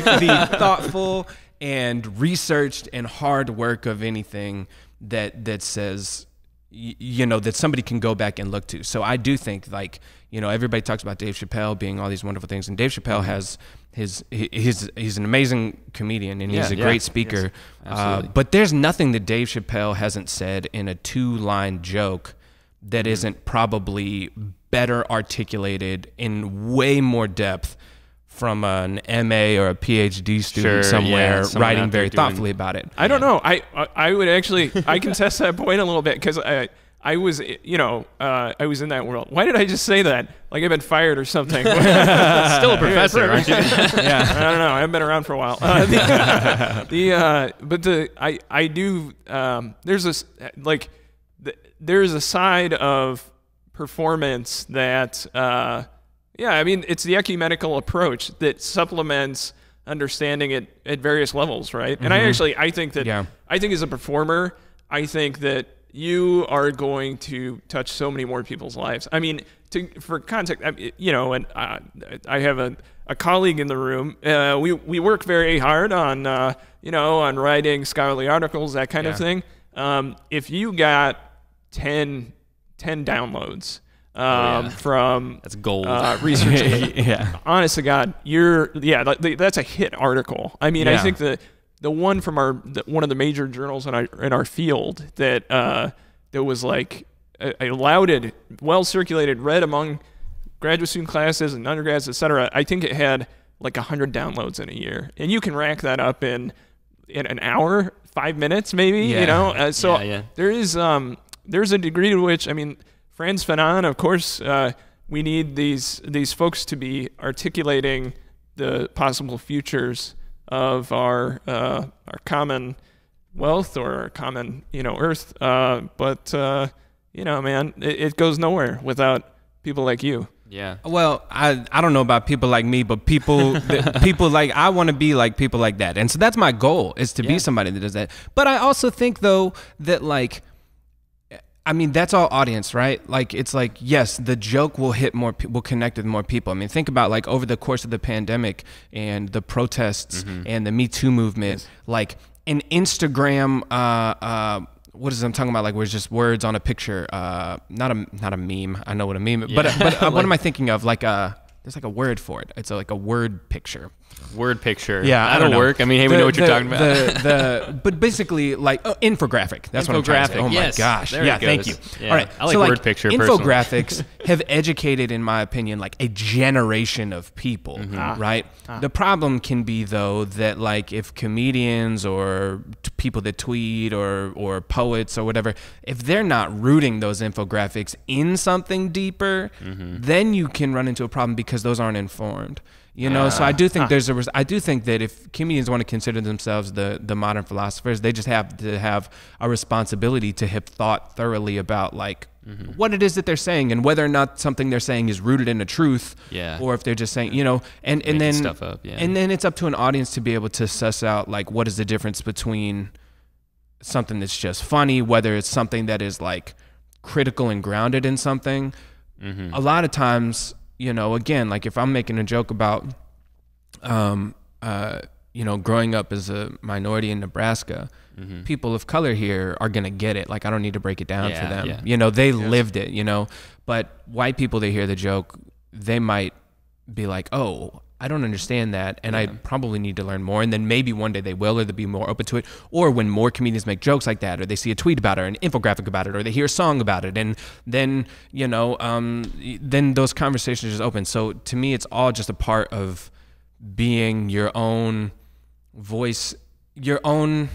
the thoughtful and researched and hard work of anything that that says you know that somebody can go back and look to. So I do think like you know everybody talks about Dave Chappelle being all these wonderful things, and Dave Chappelle Mm-hmm. has his he's he's an amazing comedian and he's a yeah. great speaker. uh, absolutely. but there's nothing that Dave Chappelle hasn't said in a two line joke that Mm-hmm. isn't probably better articulated in way more depth from an MA or a PhD student Sure, somewhere someone writing very doing- thoughtfully about it. I don't know. I I- I would actually I contest that point a little bit because I I was you know uh, I was in that world. Why did I just say that? Like I've been fired or something. Still a professor, aren't you? yeah. I don't know. I haven't been around for a while. Uh, the, the uh, but the I I do um, there's this like th- there's a side of performance that uh, yeah I mean it's the ecumenical approach that supplements understanding it at various levels, right? And I actually I think that Yeah. I think as a performer I think that you are going to touch so many more people's lives. I mean, to, for context, I you know, and uh, I have a, a colleague in the room. Uh, we we work very hard on uh, you know on writing scholarly articles, that kind of thing. Um, if you got 10, 10 downloads um, yeah. from That's gold. uh, research, yeah. honest to God, you're yeah, that's a hit article. I mean, I think the the one from our the, one of the major journals in our in our field that uh, that was like a, a lauded, well circulated, read among graduate student classes and undergrads, et cetera. I think it had like hundred downloads in a year, and you can rack that up in in an hour, five minutes, maybe. Yeah. You know, uh, so Yeah, yeah. there is um there's a degree to which I mean Frantz Fanon, of course, uh, we need these these folks to be articulating the possible futures of our uh, our common wealth or our common you know earth. Uh, but uh, you know, man, it, it goes nowhere without people like you. yeah. Well, I I don't know about people like me, but people that- people like I want to be like people like that, and so that's my goal is to be somebody that does that. But I also think though that like. I mean, that's all audience, right? Like, it's like, yes, the joke will hit more, pe- will connect with more people. I mean, think about like over the course of the pandemic and the protests and the Me Too movement, like an Instagram, uh, uh, what is it I'm talking about? Like, where it's just words on a picture, uh, not a, not a meme. I know what a meme, but, but uh, what am I thinking of? Like, uh, there's like a word for it. It's a, like a word picture. Word picture. Yeah, I that'll don't know. work. I mean, hey, we know what you're talking about. The, the, but basically, like oh, infographic. That's what I'm trying to say. Infographic, Oh my yes. gosh! There yeah, thank you. Yeah. All right, I like so word picture personally. Infographics have educated, in my opinion, like a generation of people. Mm-hmm. Right. Ah. The problem can be though that like if comedians or t- people that tweet or or poets or whatever, if they're not rooting those infographics in something deeper, Mm-hmm. then you can run into a problem because those aren't informed. You know, so I do think there's a. res- I do think that if comedians want to consider themselves the the modern philosophers, they just have to have a responsibility to have thought thoroughly about like Mm-hmm. what it is that they're saying and whether or not something they're saying is rooted in a truth, Yeah. or if they're just saying, you know, and and Making then stuff up, yeah. and then it's up to an audience to be able to suss out like what is the difference between something that's just funny, whether it's something that is like critical and grounded in something. Mm-hmm. A lot of times, you know, again, like if I'm making a joke about, um, uh, you know, growing up as a minority in Nebraska, people of color here are gonna get it. Like I don't need to break it down for Mm-hmm. Them. yeah. You know, they lived it. You know, but white people they hear the joke, they might be like, oh. I don't understand that, and I probably need to learn more. And then maybe one day they will, or they'll be more open to it. Or when more comedians make jokes like that, or they see a tweet about it, or an infographic about it, or they hear a song about it, and then you know, um, then those conversations just open. So to me, it's all just a part of being your own voice, your own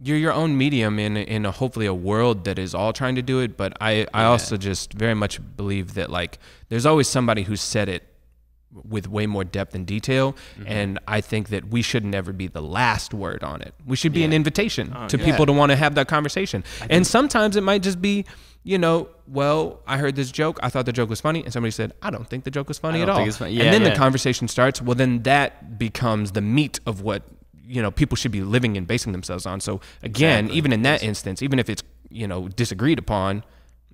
you're your own medium in in a, hopefully a world that is all trying to do it. But I I also just very much believe that like there's always somebody who said it with way more depth and detail and i think that we should never be the last word on it. We should be an invitation to people to want to have that conversation. And sometimes it might just be you know well i heard this joke i thought the joke was funny and somebody said i don't think the joke was funny at all think it's funny. Yeah, and then the conversation starts well then that becomes the meat of what you know people should be living and basing themselves on. So again even in that instance even if it's you know disagreed upon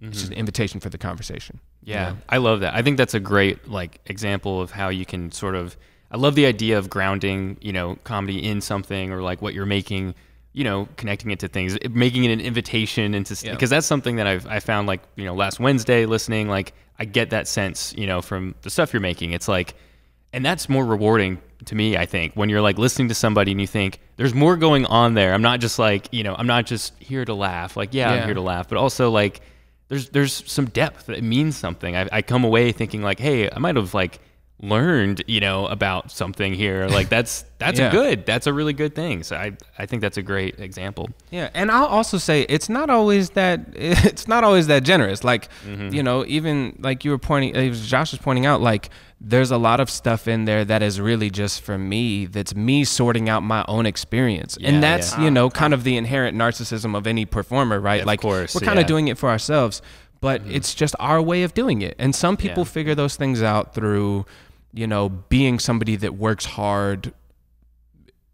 it's just an mm-hmm. invitation for the conversation Yeah, I love that. I think that's a great like example of how you can sort of. I love the idea of grounding, you know, comedy in something or like what you're making you know, connecting it to things, making it an invitation into Yeah. because that's something that I've I found like you know last Wednesday listening, like I get that sense, you know, from the stuff you're making. It's like, and that's more rewarding to me. I think when you're like listening to somebody and you think there's more going on there. I'm not just like you know, I'm not just here to laugh. Like yeah, Yeah. I'm here to laugh, but also like there's there's some depth that means something. I, I come away thinking like, hey, I might have like learned you know about something here. Like that's that's Yeah. a good. That's a really good thing. So I I think that's a great example. Yeah, and I'll also say it's not always that it's not always that generous. Like, Mm-hmm. you know, even like you were pointing, Josh was pointing out, like there's a lot of stuff in there that is really just for me. That's me sorting out my own experience, Yeah, and that's yeah. you know kind of the inherent narcissism of any performer, right? Of like, course, we're kind of yeah. Doing it for ourselves, but it's just our way of doing it. And some people Yeah. figure those things out through, you know, being somebody that works hard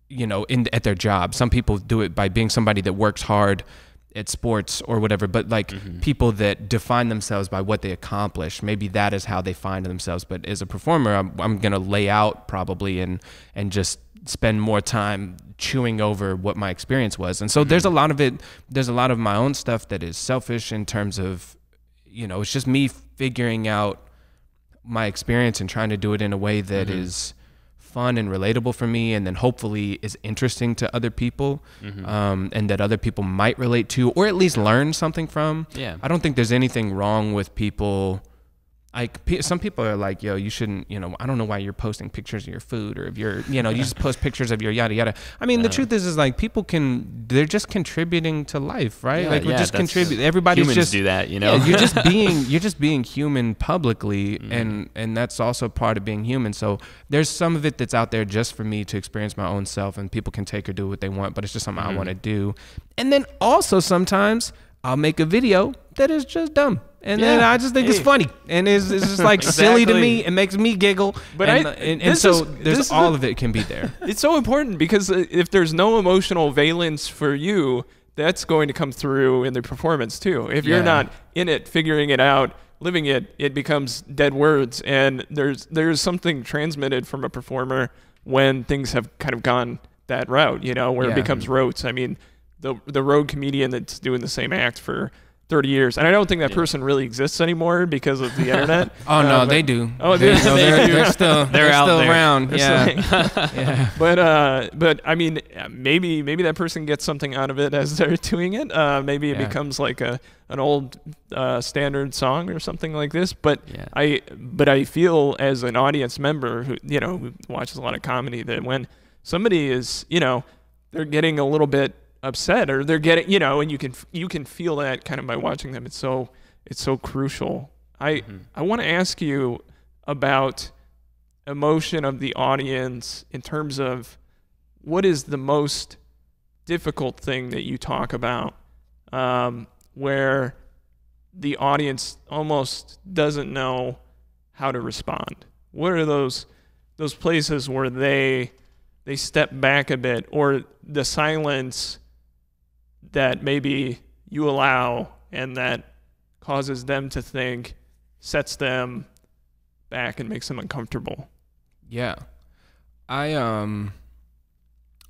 you know in at their job some people do it by being somebody that works hard at sports or whatever but like Mm-hmm. people that define themselves by what they accomplish maybe that is how they find themselves but as a performer i'm, I'm going to lay out probably and and just spend more time chewing over what my experience was and so there's a lot of it there's a lot of my own stuff that is selfish in terms of you know it's just me figuring out my experience and trying to do it in a way that is fun and relatable for me and then hopefully is interesting to other people um, and that other people might relate to or at least learn something from. Yeah. i don't think there's anything wrong with people like some people are like yo you shouldn't you know i don't know why you're posting pictures of your food or if you're, you know you just post pictures of your yada yada i mean the truth is is like people can they're just contributing to life right Yeah, like we're yeah, just contributing. contribute everybody's humans just do that, you know? you're just being you're just being human publicly Mm-hmm. and and that's also part of being human so there's some of it that's out there just for me to experience my own self and people can take or do what they want but it's just something Mm-hmm. i want to do and then also sometimes i'll make a video that is just dumb and then i just think it's funny and it's, it's just like silly to me Exactly. it makes me giggle But and, I- and, and so is- there's all the- of it can be there it's so important because uh, if there's no emotional valence for you, that's going to come through in the performance too. If you're Yeah. not in it, figuring it out, living it, it becomes dead words. And there's there's something transmitted from a performer when things have kind of gone that route, you know, where Yeah. it becomes rotes. I mean, the the road comedian that's doing the same act for 30 years, and I don't think that person really exists anymore because of the internet. oh Uh, no but- they do Oh, they, they- no, they they're, do. they're still they're, out still there. around It's yeah like- yeah but uh, but I mean, uh, maybe maybe that person gets something out of it as they're doing it. Uh, maybe it Yeah. becomes like a an old uh, standard song or something like this. But Yeah. I but I feel as an audience member who you know who watches a lot of comedy that when somebody is you know they're getting a little bit upset or they're getting you know and you can you can feel that kind of by watching them. It's so it's so crucial. I I want to ask you about emotion of the audience in terms of what is the most difficult thing that you talk about um, where the audience almost doesn't know how to respond what are those those places where they they step back a bit or the silence that maybe you allow and that causes them to think sets them back and makes them uncomfortable Yeah. I um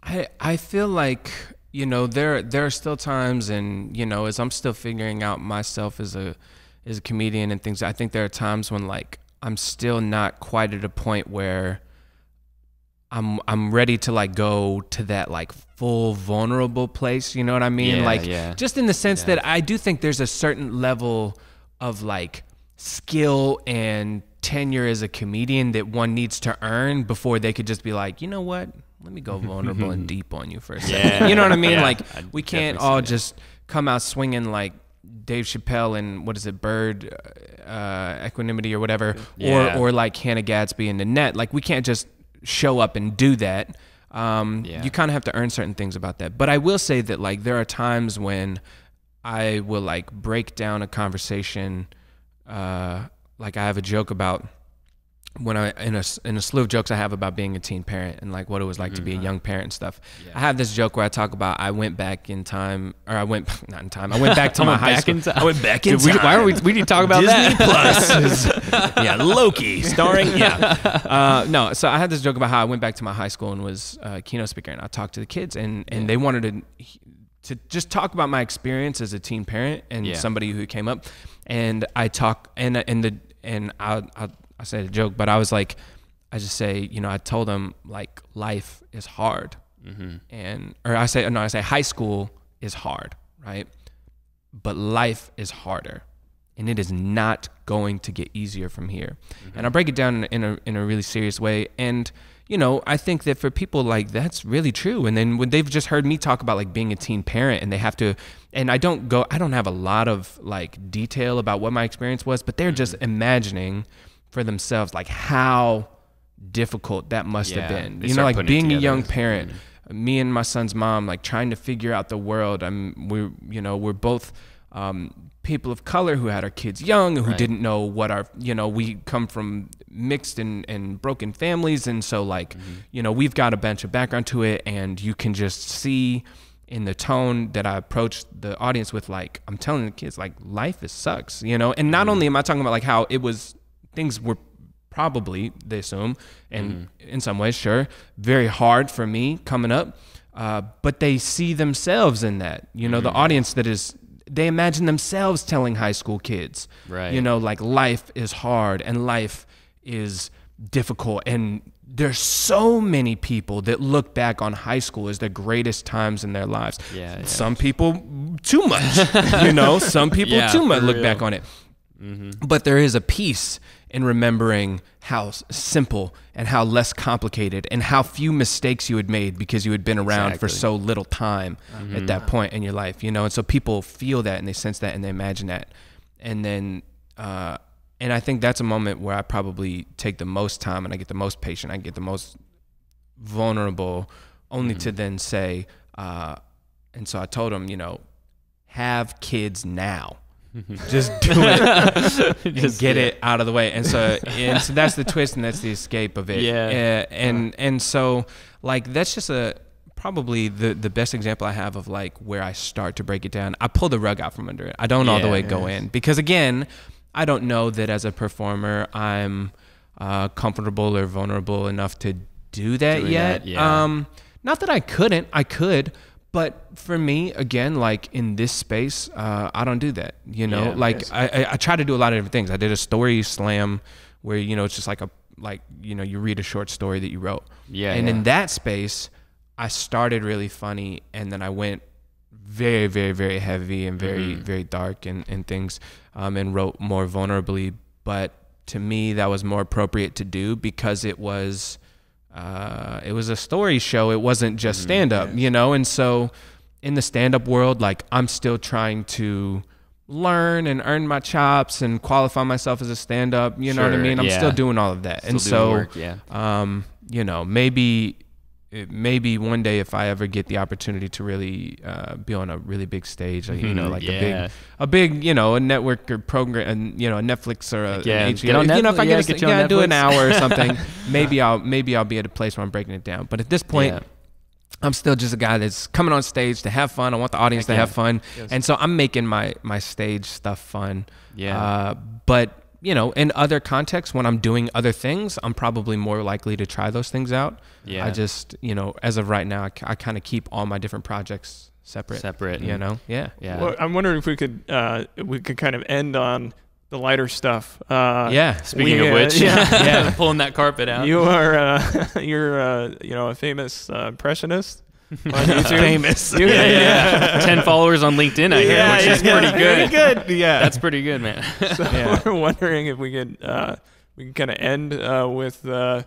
I I feel like you know there there are still times and you know as I'm still figuring out myself as a as a comedian and things I think there are times when like I'm still not quite at a point where I'm I'm ready to like go to that like full vulnerable place, you know what I mean? Yeah, like yeah. just in the sense that I do think there's a certain level of like skill and tenure as a comedian that one needs to earn before they could just be like, you know what? Let me go vulnerable and deep on you for a second. Yeah. You know what I mean? Yeah, like I'd we can't all just come out swinging like Dave Chappelle and what is it, Bird, uh, Equanimity or whatever, Yeah. or or like Hannah Gadsby in Nanette. Like we can't just show up and do that. Um, Yeah. You kind of have to earn certain things about that. But I will say that like there are times when I will like break down a conversation. Uh, like I have a joke about when I in a in a slew of jokes I have about being a teen parent and like what it was like to be a young parent and stuff. I have this joke where I talk about I went back in time or I went not in time. I went back to my high back school. in time. I went back in Dude, we- time. why are we? We need to talk about Disney that. Plus is yeah Loki starring yeah uh, no so I had this joke about how I went back to my high school and was a keynote speaker and I talked to the kids and and they wanted to to just talk about my experience as a teen parent and Yeah. somebody who came up, and I talk and and the and I I, I said a joke, but I was like, I just say, you know, I told them like life is hard, mm-hmm. and or I say no, I say high school is hard, right? But life is harder, and it is not going to get easier from here. Mm-hmm. And I break it down in a in a really serious way, and you know, I think that for people like that's really true. And then when they've just heard me talk about like being a teen parent and they have to, and I don't go, I don't have a lot of like detail about what my experience was, but they're just mm-hmm. imagining for themselves like how difficult that must have been. You know, like being a young parent, me and my son's mom, like trying to figure out the world. I'm, we're, you know, we're both um, people of color who had our kids young, who Right. didn't know what our, you know, we come from mixed and, and broken families. And so, like, Mm-hmm. you know, we've got a bunch of background to it, and you can just see in the tone that I approached the audience with, like, I'm telling the kids, like, life is sucks, you know? And not Mm-hmm. only am I talking about, like, how it was, things were probably, they assume, and Mm-hmm. in some ways, sure, very hard for me coming up. Uh, but they see themselves in that. You know, Mm-hmm. the audience that is, they imagine themselves telling high school kids, Right. you know, like life is hard and life is difficult. And there's so many people that look back on high school as the greatest times in their lives. Yeah, yeah. Some people too much, you know, some people Yeah, too much look real. back on it. But there is a peace in remembering how simple and how less complicated and how few mistakes you had made because you had been around for so little time at that point in your life, you know. And so people feel that and they sense that and they imagine that, and then, uh, and I think that's a moment where I probably take the most time and I get the most patient, I get the most vulnerable, only to then say, uh, and so I told him, you know, have kids now. Just do it and get it out of the way. And so, and so that's the twist and that's the escape of it. Yeah. Uh, and and so like that's just a probably the the best example I have of like where I start to break it down. I pull the rug out from under it. I don't all the Yeah. way go in because again, I don't know that as a performer I'm uh, comfortable or vulnerable enough to do that Doing yet. that, yeah. Um, not that I couldn't, I could, but for me, again, like in this space, uh, I don't do that. You know, Yeah. like I, I, I try to do a lot of different things. I did a story slam where you know it's just like a like you know you read a short story that you wrote. Yeah, And yeah. in that space, I started really funny, and then I went very, very, very heavy and very, Mm-hmm. very dark and, and things, um, and wrote more vulnerably. But to me, that was more appropriate to do because it was, uh, it was a story show. It wasn't Mm-hmm. just stand up, you know. And so, in the stand up world, like I'm still trying to learn and earn my chops and qualify myself as a stand up. You know what I mean? I'm yeah. still doing all of that. and Still doing so, work, yeah. um, you know, maybe maybe one day if I ever get the opportunity to really uh, be on a really big stage, like, you know, Mhm, like yeah. a big, a big, you know, a network or program, and you know, a Netflix or a, Yeah, get on HBO. You know, if I Netflix- get, yeah, a, get you yeah, do an hour or something, maybe I'll maybe I'll be at a place where I'm breaking it down. But at this point. Yeah. I'm still just a guy that's coming on stage to have fun. I want the audience to yeah. have fun, and so I'm making my my stage stuff fun. Yeah. Uh, but you know, in other contexts, when I'm doing other things, I'm probably more likely to try those things out. Yeah. I just, you know, as of right now, I, kind of keep all my different projects separate. Separate You know. Yeah. Yeah. Well, I'm wondering if we could uh, we could kind of end on the lighter stuff. Uh, Yeah. Speaking we, of uh, which, yeah. yeah, pulling that carpet out. You are uh, you're uh, you know a famous uh, impressionist on YouTube. Famous. You- yeah, yeah. Ten followers on LinkedIn, I hear, Yeah, which is yeah, pretty good. Pretty good. Yeah. That's pretty good, man. So Yeah. we're wondering if we could uh, we can kind of end uh, with uh,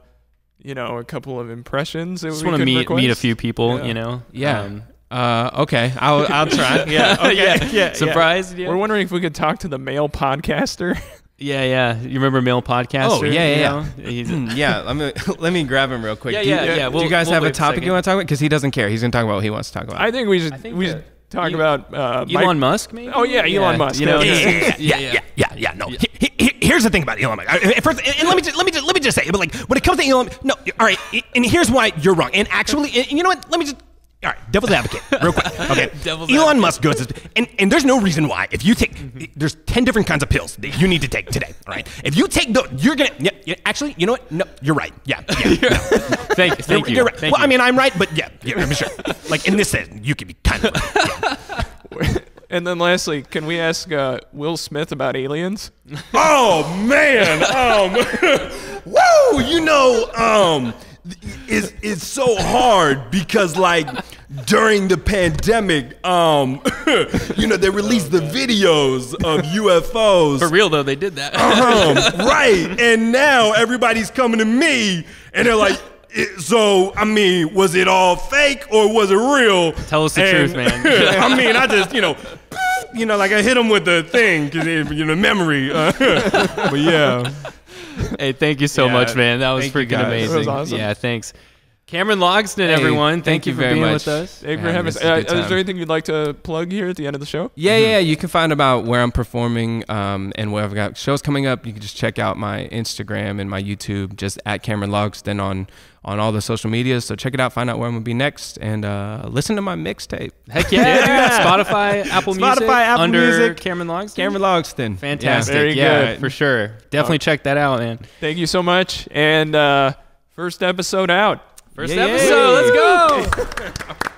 you know a couple of impressions. that Just want to could meet meet a few people, Yeah. you know. Yeah. Um, Uh, okay. I'll I'll try. Yeah. Okay. yeah, yeah. Surprised? Yeah. We're wondering if we could talk to the male podcaster. Yeah, yeah. You remember Male Podcaster? Oh, yeah, you yeah, know? He's Hmm, yeah. Let me let me grab him real quick. Yeah, do you, yeah, yeah. do We'll- you guys we'll have a wait a topic you want to talk about? Because he doesn't care. He's gonna talk about what he wants to talk about. I think we should think we that- should talk you- about uh, Mike- Elon Musk, maybe. Oh, yeah, Elon Musk. You know, Yeah, yeah, yeah, yeah, yeah, yeah. No, He- he- he- here's the thing about Elon Musk. First, and let me just, let me just, let me just say, but like when it comes to Elon, no, all right. And here's why you're wrong. And actually, and you know what? Let me just. All right, devil's advocate, real quick. Okay, Devil's Elon Musk goes, and, and there's no reason why. If you take, there's ten different kinds of pills that you need to take today. All right, if you take those, you're gonna. Yeah, yeah, actually, you know what? No, you're right. Yeah, yeah. no. Thank, thank you. You're right. Thank well, I mean, I'm right, but yeah, yeah, I'm sure. Like in this sense, you could be kind of right. Yeah. And then lastly, can we ask uh, Will Smith about aliens? Oh man, um, woo! You know, um, it's it's so hard because like during the pandemic, um, you know, they released the videos of UFOs. For real though, they did that. Um, right, and now everybody's coming to me and they're like. "It- So I mean, was it all fake or was it real? Tell us the And- truth, man. I mean, I just you know, you know, like I hit him with the thing because you know memory. Uh, but yeah, hey, thank you so Yeah, much, man. That was freaking amazing. That was awesome. Yeah, thanks. Cameron Logsdon, everyone. Thank, thank you you for very being much. with us. Thank you for Yeah, having us. is Uh, is there anything you'd like to plug here at the end of the show? Yeah, yeah, you can find about where I'm performing um, and where I've got shows coming up. You can just check out my Instagram and my YouTube, just at Cameron Logsdon on on all the social medias. So check it out, find out where I'm gonna be next, and uh, listen to my mixtape. Heck yeah, dude. Spotify, Apple Music, Spotify, Apple under Music. Cameron Logsdon. Cameron Logsdon, Fantastic. Very yeah, good. for sure. Definitely check that out, man. Thank you so much. And uh, first episode out. First Yay. episode. Let's go.